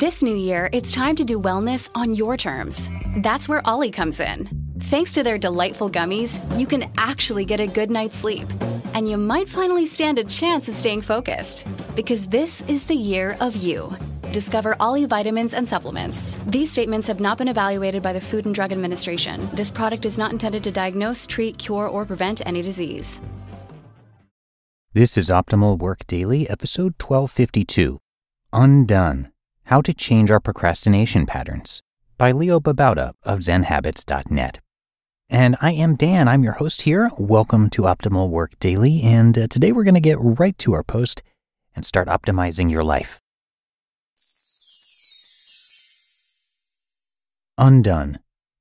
This new year, it's time to do wellness on your terms. That's where Olly comes in. Thanks to their delightful gummies, you can actually get a good night's sleep. And you might finally stand a chance of staying focused. Because this is the year of you. Discover Olly vitamins and supplements. These statements have not been evaluated by the Food and Drug Administration. This product is not intended to diagnose, treat, cure, or prevent any disease. This is Optimal Work Daily, episode 1252 Undone How to Change Our Procrastination Patterns by Leo Babauta of ZenHabits.net. And I am Dan. I'm your host here. Welcome to Optimal Work Daily. And uh, today we're going to get right to our post and start optimizing your life. Undone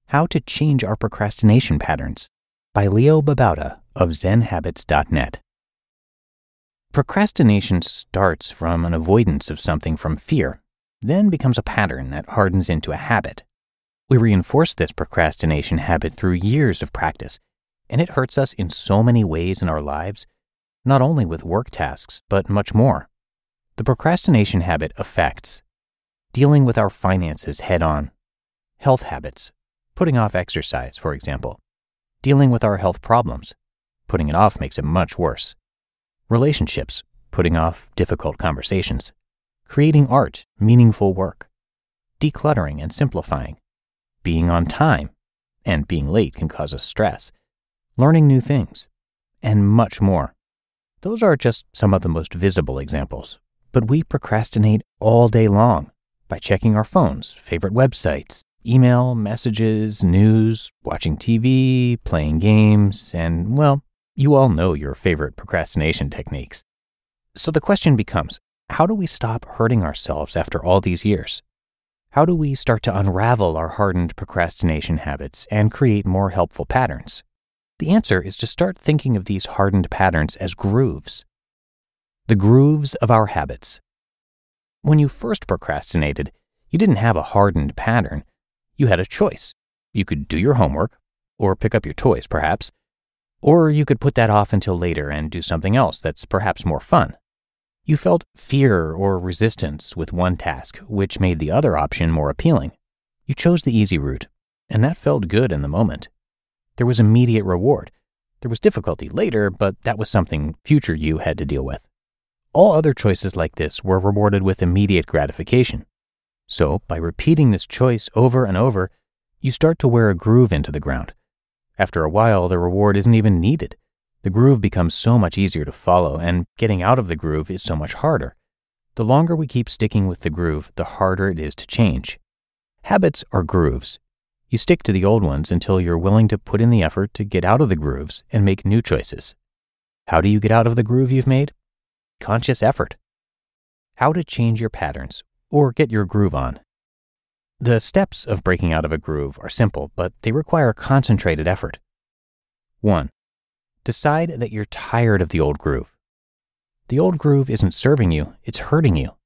How to Change Our Procrastination Patterns by Leo Babauta of ZenHabits.net. Procrastination starts from an avoidance of something from fear, then becomes a pattern that hardens into a habit. We reinforce this procrastination habit through years of practice, and it hurts us in so many ways in our lives, not only with work tasks, but much more. The procrastination habit affects dealing with our finances head on, health habits, putting off exercise, for example, dealing with our health problems. Putting it off makes it much worse. Relationships, putting off difficult conversations, creating art, meaningful work, decluttering and simplifying, being on time, and being late can cause us stress, learning new things, and much more. Those are just some of the most visible examples, but we procrastinate all day long by checking our phones, favorite websites, email, messages, news, watching TV, playing games, and, well, you all know your favorite procrastination techniques. So the question becomes how do we stop hurting ourselves after all these years? How do we start to unravel our hardened procrastination habits and create more helpful patterns? The answer is to start thinking of these hardened patterns as grooves. The grooves of our habits. When you first procrastinated, you didn't have a hardened pattern. You had a choice. You could do your homework, or pick up your toys, perhaps, or you could put that off until later and do something else that's perhaps more fun. You felt fear or resistance with one task, which made the other option more appealing. You chose the easy route, and that felt good in the moment. There was immediate reward. There was difficulty later, but that was something future you had to deal with. All other choices like this were rewarded with immediate gratification. So, by repeating this choice over and over, you start to wear a groove into the ground. After a while, the reward isn't even needed. The groove becomes so much easier to follow, and getting out of the groove is so much harder. The longer we keep sticking with the groove, the harder it is to change. Habits are grooves. You stick to the old ones until you're willing to put in the effort to get out of the grooves and make new choices. How do you get out of the groove you've made? Conscious effort. How to change your patterns or get your groove on. The steps of breaking out of a groove are simple, but they require concentrated effort. 1. Decide that you're tired of the old groove. The old groove isn't serving you, it's hurting you.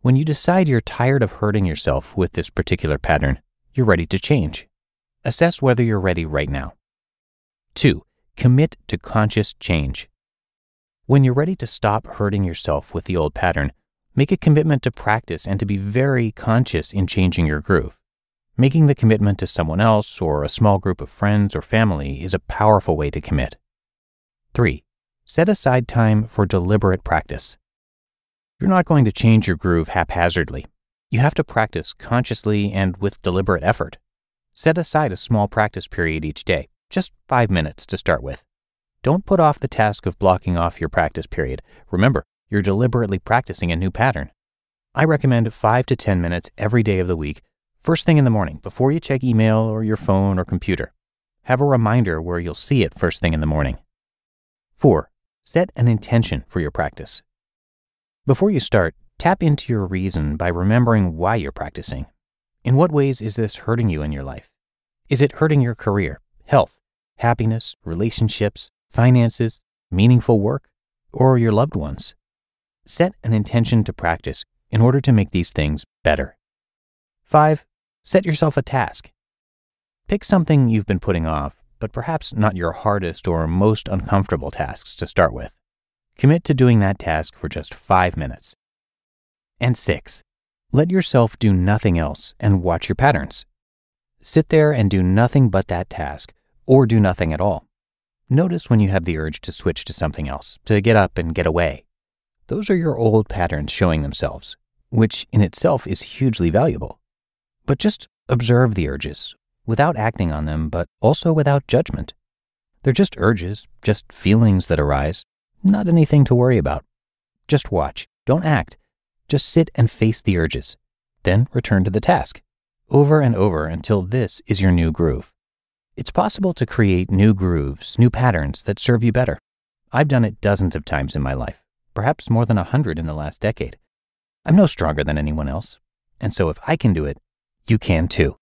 When you decide you're tired of hurting yourself with this particular pattern, you're ready to change. Assess whether you're ready right now. 2. Commit to conscious change. When you're ready to stop hurting yourself with the old pattern, make a commitment to practice and to be very conscious in changing your groove. Making the commitment to someone else or a small group of friends or family is a powerful way to commit. 3. Set aside time for deliberate practice. You're not going to change your groove haphazardly. You have to practice consciously and with deliberate effort. Set aside a small practice period each day, just five minutes to start with. Don't put off the task of blocking off your practice period. Remember, you're deliberately practicing a new pattern. I recommend 5 to 10 minutes every day of the week, first thing in the morning, before you check email or your phone or computer. Have a reminder where you'll see it first thing in the morning. 4. Set an intention for your practice. Before you start, tap into your reason by remembering why you're practicing. In what ways is this hurting you in your life? Is it hurting your career, health, happiness, relationships, finances, meaningful work, or your loved ones? Set an intention to practice in order to make these things better. 5. Set yourself a task. Pick something you've been putting off but perhaps not your hardest or most uncomfortable tasks to start with. Commit to doing that task for just five minutes. And six, Let yourself do nothing else and watch your patterns. Sit there and do nothing but that task, or do nothing at all. Notice when you have the urge to switch to something else, to get up and get away. Those are your old patterns showing themselves, which in itself is hugely valuable. But just observe the urges, without acting on them, but also without judgment. They're just urges, just feelings that arise, not anything to worry about. Just watch, don't act. Just sit and face the urges. Then return to the task, over and over until this is your new groove. It's possible to create new grooves, new patterns that serve you better. I've done it dozens of times in my life, perhaps more than a hundred in the last decade. I'm no stronger than anyone else, and so if I can do it, you can too.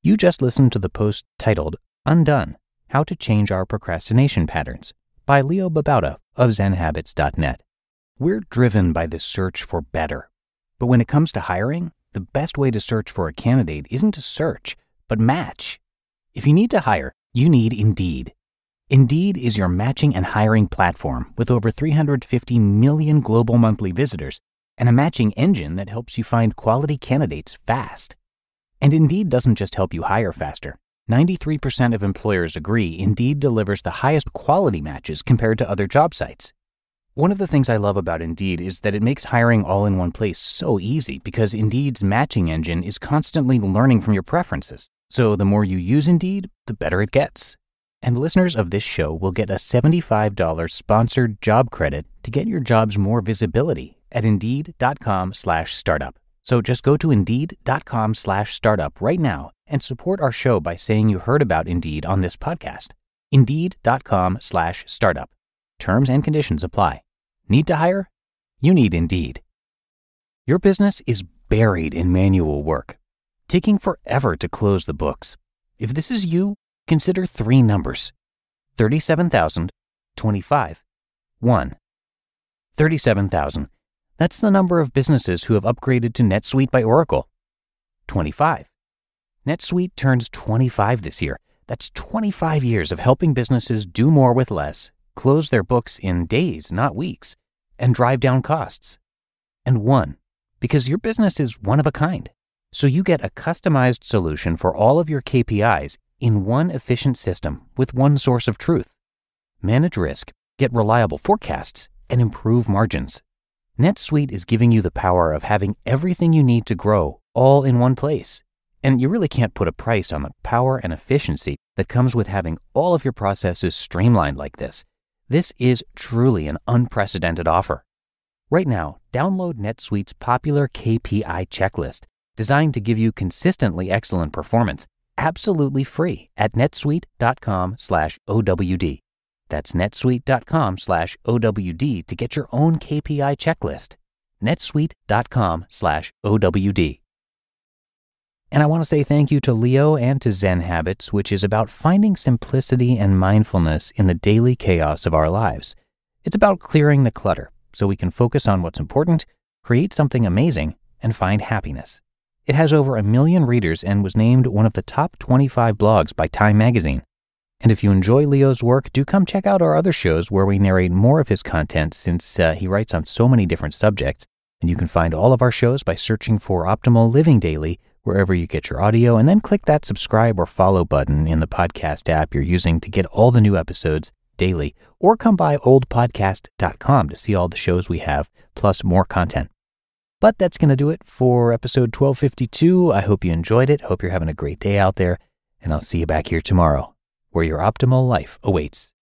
You just listened to the post titled Undone How to Change Our Procrastination Patterns by Leo Babauta of ZenHabits.net. We're driven by the search for better. But when it comes to hiring, the best way to search for a candidate isn't to search, but match. If you need to hire, you need Indeed. Indeed is your matching and hiring platform with over 350 million global monthly visitors and a matching engine that helps you find quality candidates fast. And Indeed doesn't just help you hire faster. 93% of employers agree Indeed delivers the highest quality matches compared to other job sites. One of the things I love about Indeed is that it makes hiring all in one place so easy because Indeed's matching engine is constantly learning from your preferences. So the more you use Indeed, the better it gets. And listeners of this show will get a $75 sponsored job credit to get your jobs more visibility at indeed.com slash startup. So just go to indeed.com slash startup right now and support our show by saying you heard about Indeed on this podcast. Indeed.com slash startup. Terms and conditions apply. Need to hire? You need Indeed. Your business is buried in manual work, taking forever to close the books. If this is you, consider three numbers 37,000, 25, 1. 37,000 that's the number of businesses who have upgraded to NetSuite by Oracle. 25. NetSuite turns 25 this year. That's 25 years of helping businesses do more with less, close their books in days, not weeks, and drive down costs. And one, because your business is one of a kind. So you get a customized solution for all of your KPIs in one efficient system with one source of truth. Manage risk, get reliable forecasts, and improve margins. NetSuite is giving you the power of having everything you need to grow all in one place. And you really can't put a price on the power and efficiency that comes with having all of your processes streamlined like this. This is truly an unprecedented offer. Right now, download NetSuite's popular KPI checklist, designed to give you consistently excellent performance, absolutely free at netsuite.com slash OWD. That's netsuite.com slash OWD to get your own KPI checklist. netsuite.com slash OWD. And I want to say thank you to Leo and to Zen Habits, which is about finding simplicity and mindfulness in the daily chaos of our lives. It's about clearing the clutter so we can focus on what's important, create something amazing, and find happiness. It has over a million readers and was named one of the top 25 blogs by Time Magazine. And if you enjoy Leo's work, do come check out our other shows where we narrate more of his content since uh, he writes on so many different subjects. And you can find all of our shows by searching for Optimal Living Daily wherever you get your audio, and then click that subscribe or follow button in the podcast app you're using to get all the new episodes daily, or come by oldpodcast.com to see all the shows we have, plus more content. But that's going to do it for episode 1252. I hope you enjoyed it. Hope you're having a great day out there, and I'll see you back here tomorrow where your optimal life awaits.